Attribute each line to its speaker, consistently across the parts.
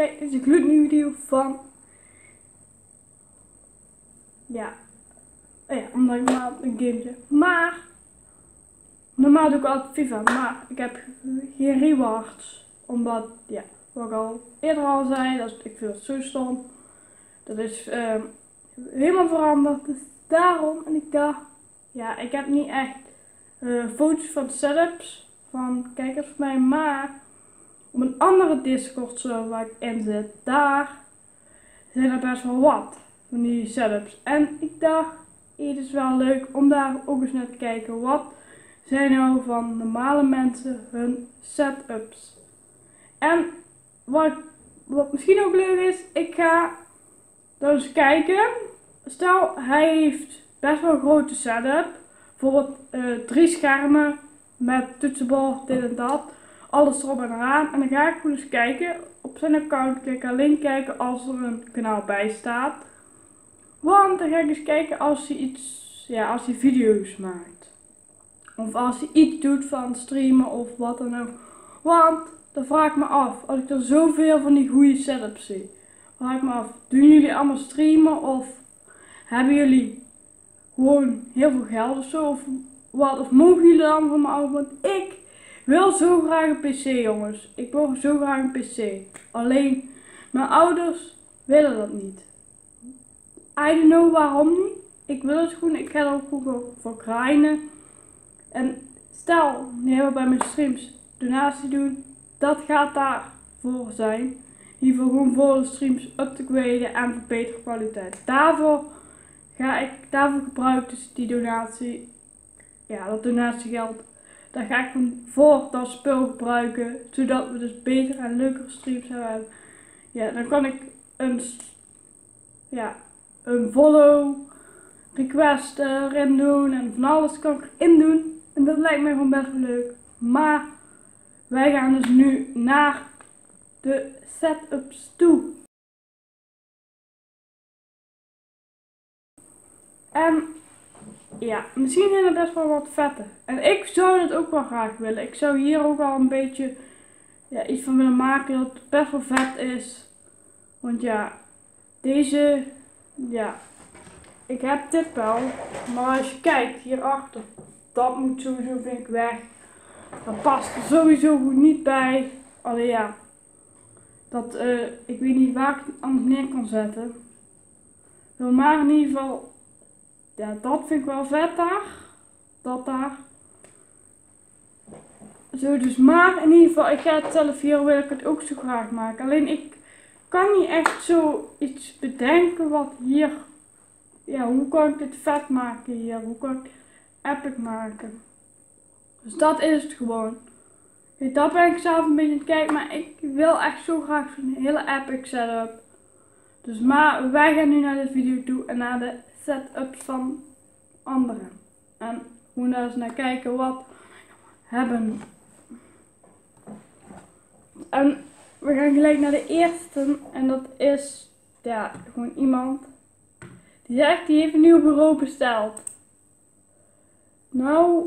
Speaker 1: Kijk, dit is een gloednieuwe video van... Ja. Oh ja, omdat ik maar een game Maar... Normaal doe ik altijd FIFA, maar ik heb geen rewards. Omdat, ja, wat ik al eerder al zei, dat ik vind het zo stom. Dat is uh, helemaal veranderd. Dus daarom, en ik dacht, ja, ik heb niet echt uh, foto's van setups van kijkers van mij, maar op een andere Discord server waar ik in zit, daar zijn er best wel wat van die setups. En ik dacht, het is wel leuk om daar ook eens naar te kijken. Wat zijn nou van normale mensen hun setups? En wat, wat misschien ook leuk is, ik ga eens kijken. Stel, hij heeft best wel een grote setup. Bijvoorbeeld uh, drie schermen met toetsenbord, dit en dat alles erop en eraan. En dan ga ik gewoon eens kijken op zijn account. Kijk alleen kijken als er een kanaal bij staat. Want dan ga ik eens kijken als hij iets, ja, als hij video's maakt. Of als hij iets doet van streamen of wat dan ook. Want dan vraag ik me af, als ik er zoveel van die goede setups zie. Vraag ik me af, doen jullie allemaal streamen of hebben jullie gewoon heel veel geld of zo? Of wat? Of mogen jullie dan van me af? Want ik wil zo graag een PC, jongens. Ik wil zo graag een PC. Alleen, mijn ouders willen dat niet. I don't know waarom niet. Ik wil het gewoon. Ik ga er ook voor, krijgen. En stel, nu hebben we bij mijn streams donatie doen. Dat gaat daarvoor zijn. Hiervoor gewoon voor de streams up te graden en verbeteren kwaliteit. Daarvoor ga ik, daarvoor gebruik dus die donatie. Ja, dat donatiegeld dan ga ik hem voor dat spul gebruiken. Zodat we dus beter en leukere streams hebben. Ja, dan kan ik een, ja, een follow request erin doen. En van alles kan ik erin doen. En dat lijkt mij gewoon best wel leuk. Maar wij gaan dus nu naar de setups toe. En ja, misschien zijn er best wel wat vette. En ik zou het ook wel graag willen. Ik zou hier ook wel een beetje ja, iets van willen maken dat best wel vet is. Want ja, deze, ja, ik heb dit wel. Maar als je kijkt hierachter, dat moet sowieso vind ik weg. Dat past er sowieso goed niet bij. Alleen ja, dat, uh, ik weet niet waar ik het anders neer kan zetten. Maar in ieder geval ja, dat vind ik wel vet daar. Dat daar. Zo dus, maar in ieder geval, ik ga het zelf hier, wil ik het ook zo graag maken. Alleen ik kan niet echt zo iets bedenken wat hier, ja, hoe kan ik dit vet maken hier? Hoe kan ik epic maken? Dus dat is het gewoon. Dat ben ik zelf een beetje aan het kijken, maar ik wil echt zo graag zo'n hele epic setup. Dus maar wij gaan nu naar de video toe en naar de setups van anderen. En hoe daar eens naar kijken wat hebben. En we gaan gelijk naar de eerste. En dat is ja, gewoon iemand die zegt die heeft een nieuw bureau besteld. Nou,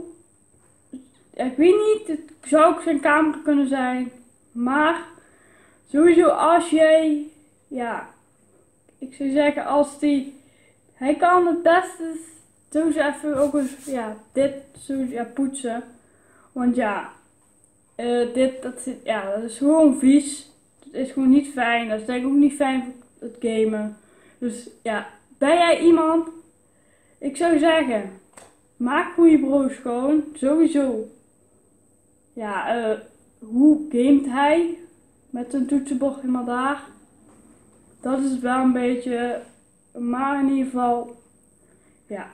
Speaker 1: ik weet niet, het zou ook zijn kamer kunnen zijn. Maar sowieso als jij, ja, ik zou zeggen als die hij kan het beste zo even ook eens, ja, dit zo ja, poetsen. Want ja, uh, dit, dat, ja, dat is gewoon vies. Dat is gewoon niet fijn. Dat is denk ik ook niet fijn voor het gamen. Dus ja, ben jij iemand? Ik zou zeggen, maak goede brood schoon. Sowieso. Ja, uh, hoe gamet hij? Met een toetsenbord helemaal daar. Dat is wel een beetje maar in ieder geval, ja.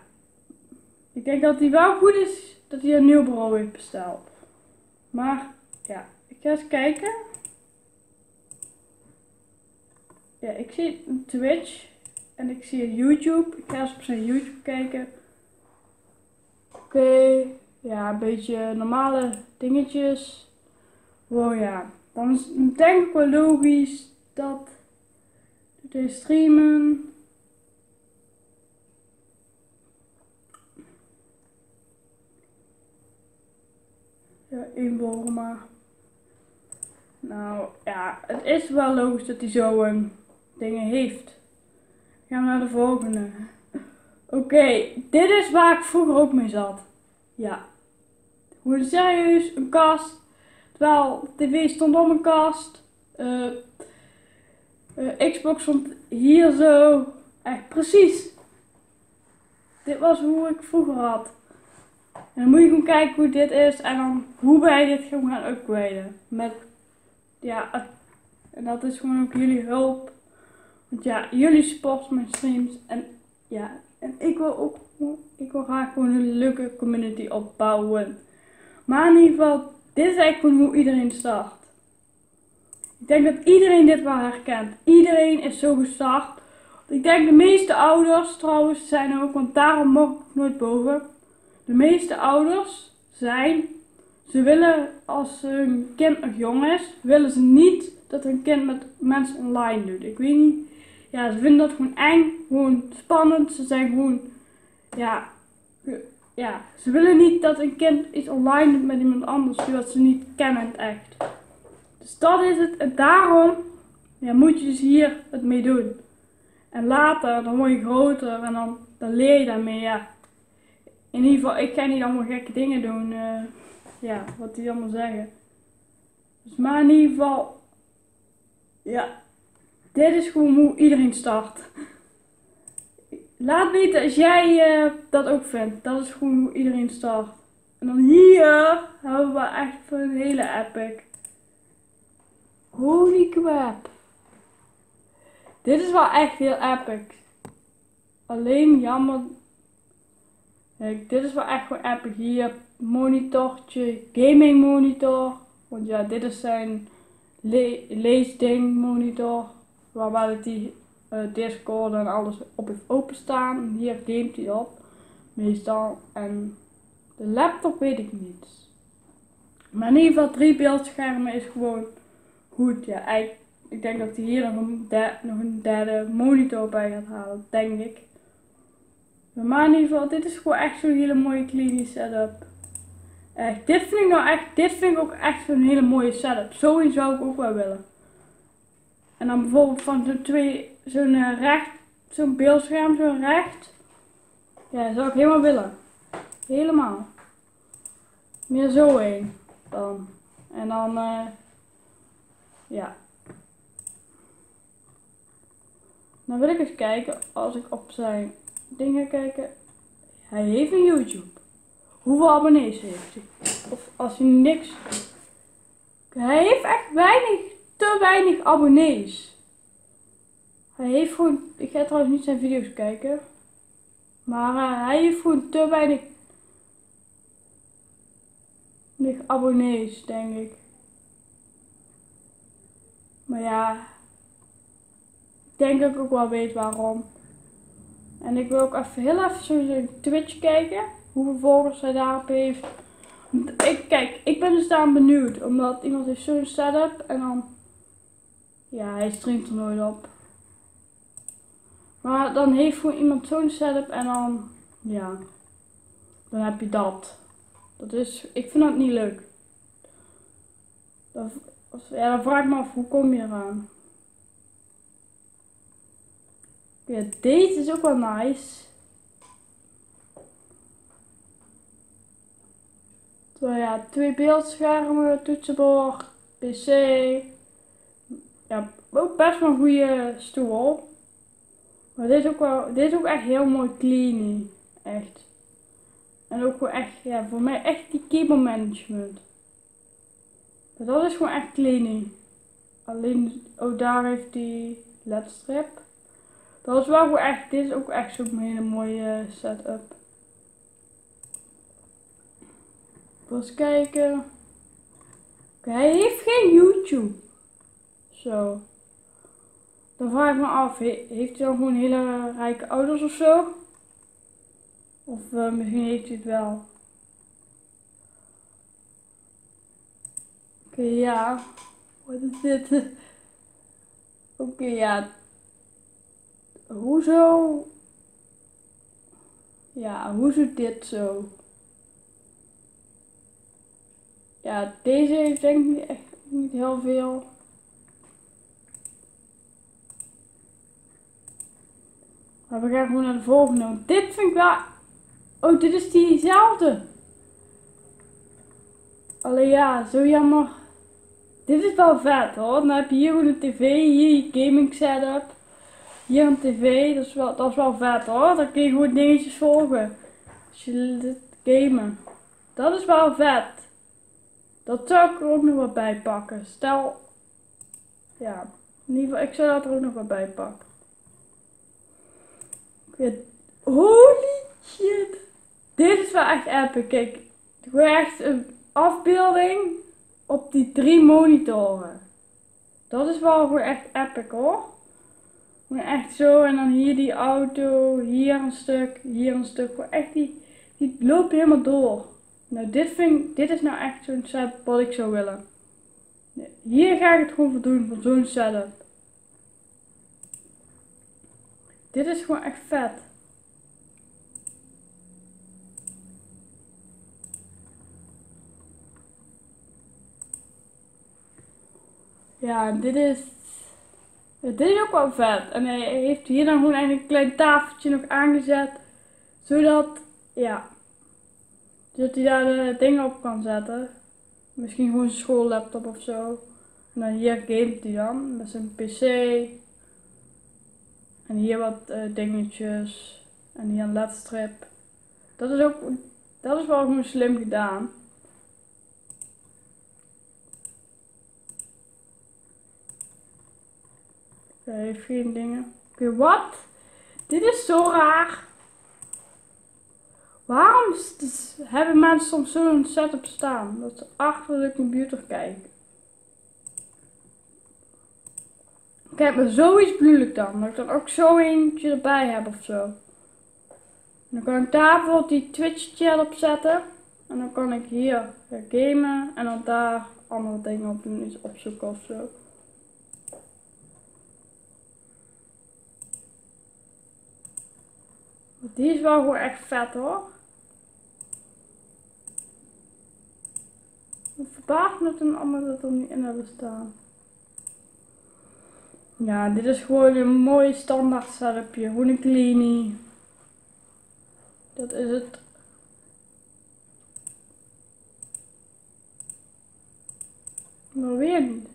Speaker 1: Ik denk dat hij wel goed is dat hij een nieuw bureau heeft besteld. Maar, ja. Ik ga eens kijken. Ja, ik zie Twitch. En ik zie YouTube. Ik ga eens op zijn YouTube kijken. Oké. Ja, een beetje normale dingetjes. Wow, ja. Dan denk ik wel logisch dat de streamen Nou ja, het is wel logisch dat hij zo een dingen heeft. Gaan we naar de volgende. Oké, dit is waar ik vroeger ook mee zat. Ja. Hoe serieus, een kast. Terwijl tv stond op een kast. Uh, uh, Xbox stond hier zo. Echt precies. Dit was hoe ik vroeger had. En dan moet je gewoon kijken hoe dit is en dan hoe wij dit gaan upgraden. Met, ja, en dat is gewoon ook jullie hulp. Want ja, jullie support mijn streams en ja, en ik wil ook, ik wil graag gewoon een leuke community opbouwen. Maar in ieder geval, dit is eigenlijk gewoon hoe iedereen start. Ik denk dat iedereen dit wel herkent. Iedereen is zo gestart. Ik denk de meeste ouders trouwens zijn ook, want daarom mocht ik nooit boven. De meeste ouders zijn, ze willen als hun kind nog jong is, willen ze niet dat hun kind met mensen online doet. Ik weet niet, ja, ze vinden dat gewoon eng, gewoon spannend. Ze zijn gewoon, ja, ja, ze willen niet dat een kind iets online doet met iemand anders, zodat ze niet kennen echt. Dus dat is het. En daarom ja, moet je dus hier het mee doen. En later, dan word je groter en dan, dan leer je daarmee, ja. In ieder geval, ik ga niet allemaal gekke dingen doen. Uh, ja, wat die allemaal zeggen. Dus maar in ieder geval, ja, dit is gewoon hoe iedereen start. Laat weten als jij uh, dat ook vindt. Dat is gewoon hoe iedereen start. En dan hier hebben we echt voor een hele epic. Holy crap. Dit is wel echt heel epic. Alleen jammer. Kijk, dit is wel echt gewoon epic. Hier monitortje, gaming monitor. Want ja, dit is zijn le leesding monitor. Waarbij die uh, Discord en alles op heeft openstaan. Hier gamet hij op. Meestal. En de laptop weet ik niet. Maar in ieder geval drie beeldschermen is gewoon goed. Ja, eigenlijk ik denk dat hij hier nog nog een derde monitor bij gaat halen, denk ik. Maar in ieder geval, dit is gewoon echt zo'n hele mooie klinische setup. Echt, dit vind ik nou echt, dit vind ik ook echt zo'n hele mooie setup. Zoiets zou ik ook wel willen. En dan bijvoorbeeld van zo'n twee, zo'n uh, recht, zo'n beeldscherm, zo'n recht. Ja, zou ik helemaal willen. Helemaal. Meer zo een dan. En dan, uh, ja. Dan wil ik eens kijken, als ik op zijn dingen kijken. Hij heeft een YouTube. Hoeveel abonnees heeft hij? Of als hij niks... Hij heeft echt weinig, te weinig abonnees. Hij heeft gewoon... Ik ga trouwens niet zijn video's kijken. Maar uh, hij heeft gewoon te weinig... abonnees, denk ik. Maar ja, denk dat ik ook wel weet waarom. En ik wil ook even heel even zo Twitch kijken. Hoeveel volgers hij daarop heeft. Ik, kijk, ik ben dus daar benieuwd. Omdat iemand heeft zo'n setup. En dan... Ja, hij streamt er nooit op. Maar dan heeft gewoon iemand zo'n setup. En dan... Ja. Dan heb je dat. Dat is... Ik vind dat niet leuk. Dat, ja, dan vraag ik me af, hoe kom je eraan? Ja, deze is ook wel nice. Terwijl ja, twee beeldschermen, toetsenbord, pc. Ja, ook best wel een goede stoel. Maar dit is ook wel, dit is ook echt heel mooi clean. Echt. En ook wel echt, ja, voor mij echt die keyboard management. Dat is gewoon echt clean. Alleen, ook daar heeft die ledstrip. Dat is wel echt, dit is ook echt zo'n hele mooie setup. Eens kijken. hij heeft geen YouTube. Zo. Dan vraag ik me af, heeft hij dan gewoon hele rijke ouders of zo? Of uh, misschien heeft hij het wel. Oké, ja. Wat is dit? Oké, ja. Hoezo? Ja, hoezo dit zo? Ja, deze heeft denk ik echt Niet heel veel. Maar we gaan gewoon naar de volgende. Dit vind ik wel... Oh, dit is diezelfde. Alleen ja, zo jammer. Dit is wel vet hoor. Dan heb je hier gewoon een tv, hier je gaming setup. Hier een tv, dat is wel, dat is wel vet hoor. Dan kun je gewoon dingetjes volgen. Als je dit gamen. Dat is wel vet. Dat zou ik er ook nog wat bij pakken. Stel, ja, in ieder geval, ik zou dat er ook nog wat bij pakken. Holy shit. Dit is wel echt epic. Kijk, gewoon echt een afbeelding op die drie monitoren. Dat is wel gewoon echt epic hoor. Gewoon echt zo en dan hier die auto, hier een stuk, hier een stuk. Echt die, die loopt helemaal door. Nou dit vind dit is nou echt zo'n set wat ik zou willen. Hier ga ik het gewoon voor doen, voor zo'n setup. Dit is gewoon echt vet. Ja, dit is... Dit is ook wel vet. En hij heeft hier dan gewoon eigenlijk een klein tafeltje nog aangezet. Zodat, ja... Zodat hij daar de dingen op kan zetten. Misschien gewoon een schoollaptop of zo. En dan hier gamet hij dan met zijn pc. En hier wat uh, dingetjes. En hier een ledstrip. Dat is ook, dat is wel gewoon slim gedaan. Hij heeft geen dingen. Oké, wat? Dit is zo raar. Waarom hebben mensen soms zo'n setup staan? Dat ze achter de computer kijken. Kijk, maar zoiets bedoel dan. Dat ik dan ook zo eentje erbij heb of zo. dan kan ik daar bijvoorbeeld die Twitch chat op zetten. En dan kan ik hier gamen en dan daar andere dingen op doen, opzoeken of zo. Die is wel gewoon echt vet hoor. Het verbaast me een ander dat er niet in hebben staan. Ja, dit is gewoon een mooi standaard setupje. Gewoon een cleanie. Dat is het. Maar weer niet.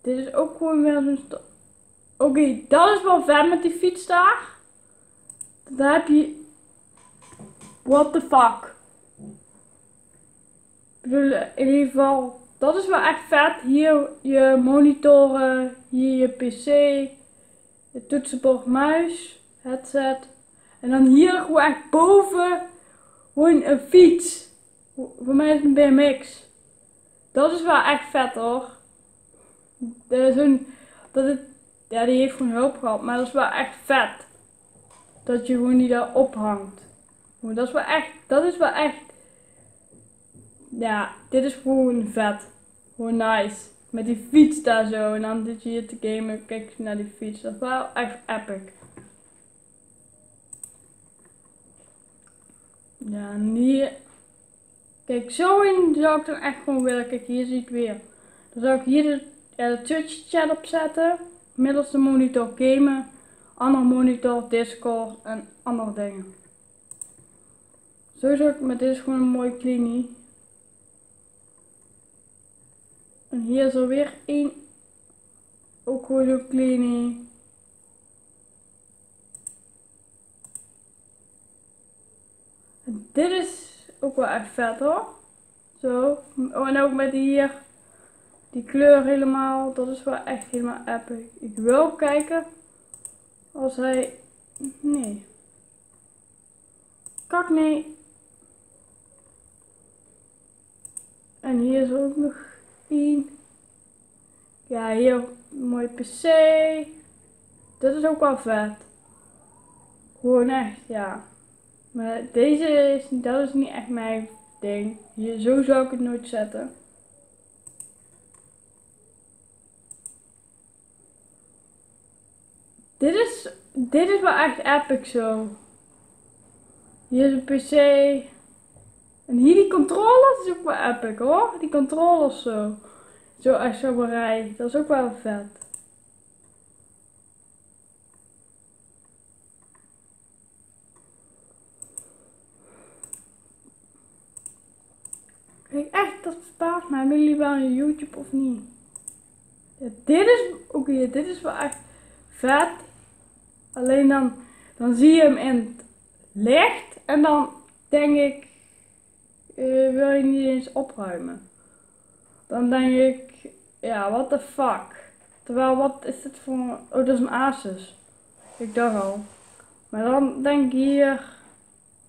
Speaker 1: Dit is ook gewoon weer zo'n... Oké, dat is wel vet met die fiets daar. Daar heb je... What the fuck. Ik bedoel, in ieder geval... Dat is wel echt vet. Hier je monitoren, hier je pc, je toetsenbord, muis, headset. En dan hier gewoon echt boven gewoon een fiets. Voor mij is het een BMX. Dat is wel echt vet hoor. Zo'n, dat het, ja die heeft gewoon hulp gehad, maar dat is wel echt vet. Dat je gewoon niet daar ophangt. Dat is wel echt, dat is wel echt ja, dit is gewoon vet. Gewoon nice. Met die fiets daar zo. En dan zit je hier te gamen. Kijk naar die fiets. Dat is wel echt epic. Ja, hier. Kijk, zo in zou ik dan echt gewoon willen. Kijk, hier zie ik weer. Dan zou ik hier de, ja, de Twitch chat opzetten. Middels de monitor gamen. Andere monitor, Discord en andere dingen. Zo ik, met dit is gewoon een mooie klinie. En hier is er weer één. Ook gewoon zo'n kleine. dit is ook wel echt vet hoor. Zo. Oh, en ook met hier. Die kleur helemaal. Dat is wel echt helemaal epic. Ik wil kijken. Als hij... Nee. Kak nee. En hier is ook nog ja, hier een mooie PC. Dat is ook wel vet. Gewoon echt, ja. Maar deze is, dat is niet echt mijn ding. Hier, zo zou ik het nooit zetten. Dit is wel echt epic zo. Hier is een PC. En hier die controllers is ook wel epic hoor. Die controllers zo. Zo echt zo'n rij. Dat is ook wel vet. Kijk, echt, dat spaart mij. Hebben jullie wel een YouTube of niet? Dit is, oké, dit is wel echt vet. Alleen dan, dan zie je hem in het licht en dan denk ik, uh, wil je niet eens opruimen. Dan denk ik, ja, what the fuck. Terwijl, wat is dit voor, oh, dat is een Asus. Ik dacht al. Maar dan denk ik hier,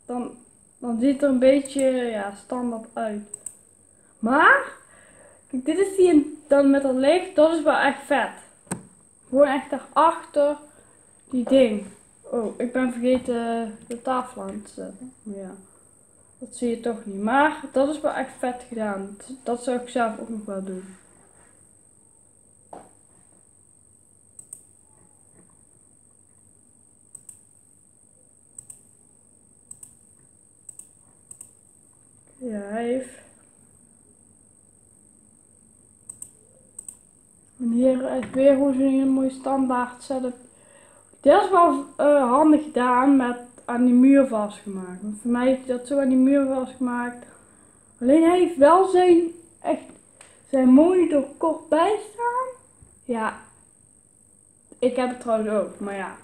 Speaker 1: dan, dan ziet het er een beetje, ja, standaard uit. Maar, kijk, dit is die dan met dat licht, dat is wel echt vet. Gewoon echt daarachter die ding. Oh, ik ben vergeten de tafel aan te zetten. Ja, dat zie je toch niet. Maar dat is wel echt vet gedaan. Dat zou ik zelf ook nog wel doen. Ja, hij heeft En hier is weer hoe ze een mooie standaard setup. Dit is wel uh, handig gedaan met aan die muur vastgemaakt. Want voor mij heeft hij dat zo aan die muur vastgemaakt. Alleen hij heeft wel zijn, echt, zijn monitor kort bij staan. Ja. Ik heb het trouwens ook, maar ja.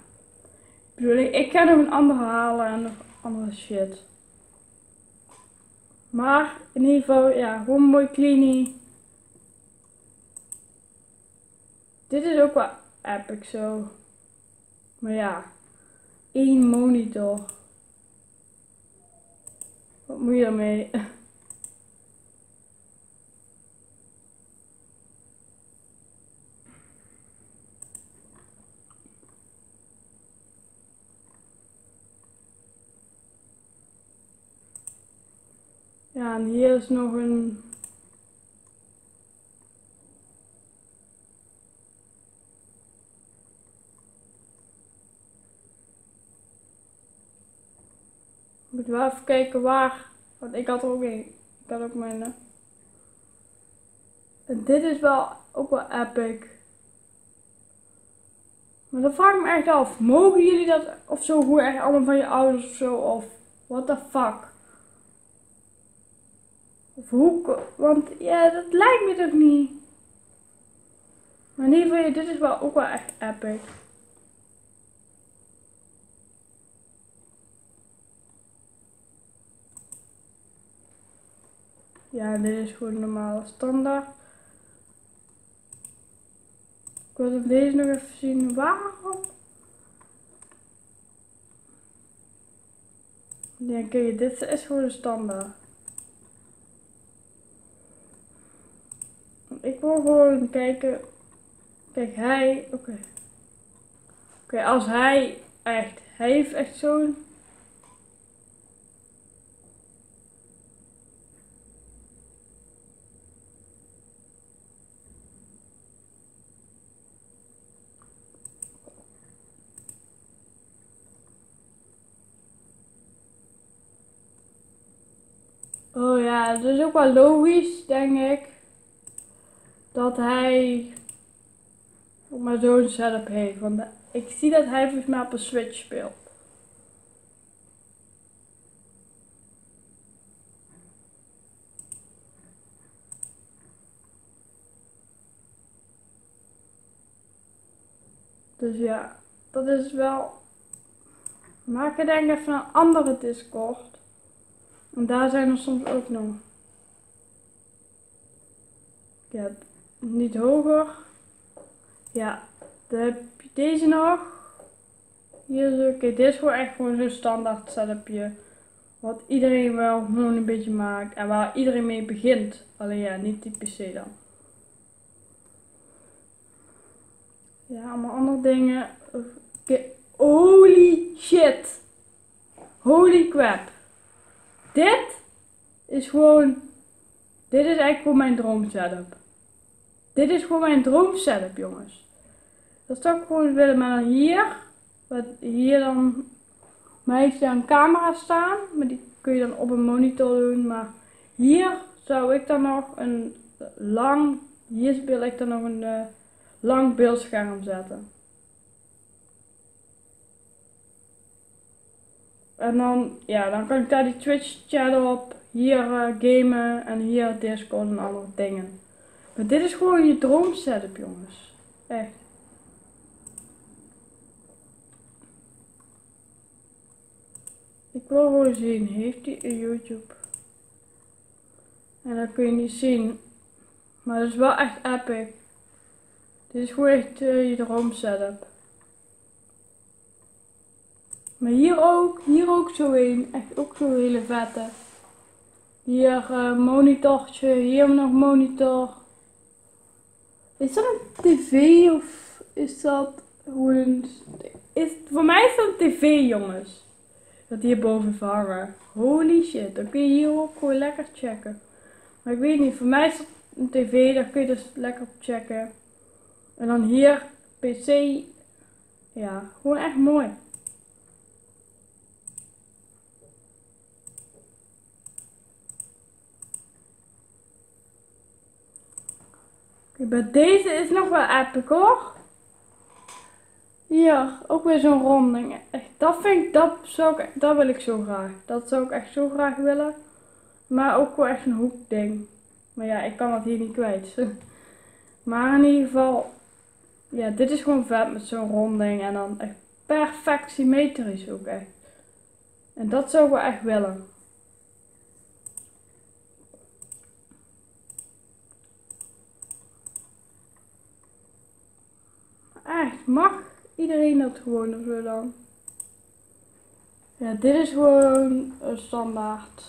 Speaker 1: Ik bedoel, ik ga nog een andere halen en nog andere shit. Maar in ieder geval, ja, gewoon mooi cleanie. Dit is ook wel epic zo. Maar ja, één monitor. Wat moet je ermee? Ja, en hier is nog een wel even kijken waar. Want ik had er ook een. Ik had ook mijn. Uh... En dit is wel ook wel epic. Maar dan vraag ik me echt af. Mogen jullie dat of zo hoe echt allemaal van je ouders of zo? Of what the fuck? Of hoe? Want ja, dat lijkt me toch niet. Maar in ieder geval, dit is wel ook wel echt epic. Ja, dit is gewoon normale standaard. Ik wil deze nog even zien. Waarom? Ja, kijk, dit is gewoon een standaard. Ik wil gewoon kijken. Kijk, hij. Oké. Oké, als hij echt. Hij heeft echt zo'n Oh ja, dat is ook wel logisch, denk ik. Dat hij maar zo'n setup heeft. Want ik zie dat hij volgens mij op een Switch speelt. Dus ja, dat is wel. Maak er denk ik even een andere Discord. En daar zijn er soms ook nog. Ja, niet hoger. Ja, dan heb je deze nog. Hier zo. Oké, dit is gewoon echt gewoon zo'n standaard setupje. Wat iedereen wel gewoon een beetje maakt. En waar iedereen mee begint. Alleen ja, niet die PC dan. Ja, allemaal andere dingen. Holy shit. Holy crap. Dit is gewoon. Dit is eigenlijk gewoon mijn droom setup. Dit is gewoon mijn droom setup, jongens. Dat zou ik gewoon willen, maar dan hier. Wat hier dan. Maar heeft daar een camera staan. Maar die kun je dan op een monitor doen. Maar hier zou ik dan nog een lang Hier wil ik dan nog een eh, lang beeldscherm zetten. En dan, ja, dan kan ik daar die Twitch chat op, hier uh, gamen en hier Discord en andere dingen. Maar dit is gewoon je droom setup, jongens. Echt. Ik wil gewoon zien, heeft hij een YouTube? En dat kun je niet zien. Maar dat is wel echt epic. Dit is gewoon echt uh, je droom setup. Maar hier ook, hier ook zo een. Echt ook zo'n hele vette. Hier uh, monitortje, hier nog monitor. Is dat een tv of is dat gewoon een... Is, voor mij is dat een tv jongens. Dat hier boven vangen. Holy shit, dan kun je hier ook gewoon lekker checken. Maar ik weet niet, voor mij is dat een tv, daar kun je dus lekker op checken. En dan hier PC. Ja, gewoon echt mooi. Bij deze is nog wel epic hoor. Hier, ook weer zo'n ronding. Echt, dat vind ik, dat zou ik, dat wil ik zo graag. Dat zou ik echt zo graag willen. Maar ook wel echt een hoekding. Maar ja, ik kan dat hier niet kwijt. Maar in ieder geval, ja, dit is gewoon vet met zo'n ronding. En dan echt perfect symmetrisch ook echt. En dat zou ik wel echt willen. Echt, mag iedereen dat gewoon of zo dan? Ja, dit is gewoon een standaard.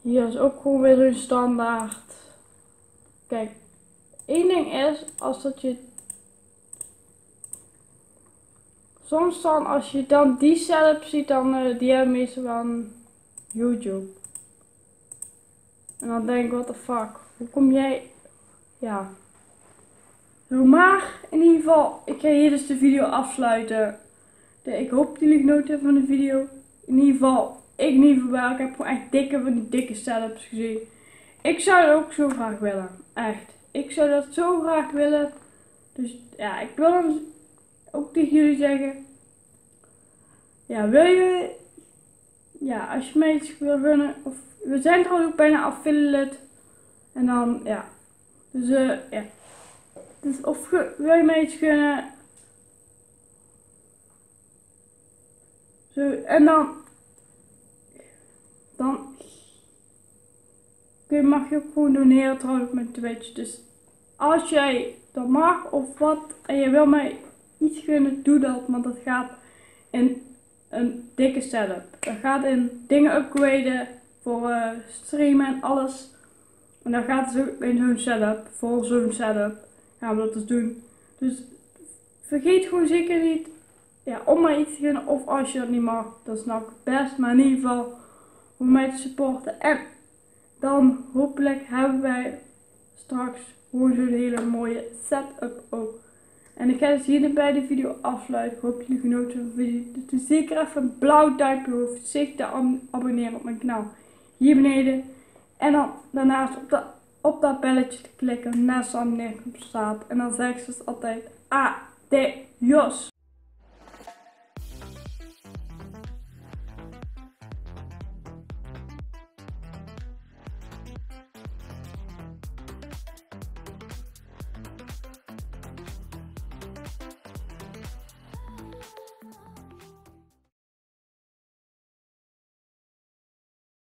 Speaker 1: Hier is ook gewoon weer een standaard. Kijk, één ding is, als dat je... Soms dan, als je dan die setup ziet, dan uh, die hebben meestal van YouTube. En dan denk ik, what the fuck, hoe kom jij... Ja. Maar, in ieder geval, ik ga hier dus de video afsluiten. ik hoop dat jullie genoten hebben van de video. In ieder geval, ik niet voorbij. Ik heb gewoon echt dikke van die dikke setups gezien. Ik zou dat ook zo graag willen. Echt. Ik zou dat zo graag willen. Dus ja, ik wil dan ook tegen jullie zeggen. Ja, wil je... Ja, als je mij iets wil gunnen. Of, we zijn trouwens ook bijna affiliate. En dan, ja. Dus, uh, ja. Dus of wil je mij iets gunnen. Zo, en dan dan mag je ook gewoon doneren trouwens met Twitch. Dus als jij dat mag of wat en je wil mij iets gunnen, doe dat. Want dat gaat in een dikke setup. Dat gaat in dingen upgraden voor uh, streamen en alles. En dan gaat het ook in zo'n setup. Voor zo'n setup gaan we dat dus doen. Dus vergeet gewoon zeker niet ja, om mij iets te gunnen. Of als je dat niet mag, dan snap ik best. Maar in ieder geval om mij te supporten. En dan hopelijk hebben wij straks gewoon zo'n hele mooie setup ook. En ik ga dus hierbij de video afsluiten. Ik hoop jullie genoten van de video. Dus zeker even een blauw duimpje of zich te abonneren op mijn kanaal hier beneden. En dan daarnaast op, de, op dat belletje te klikken naast de abonneerknop staat. En dan zeg ik zoals altijd adios.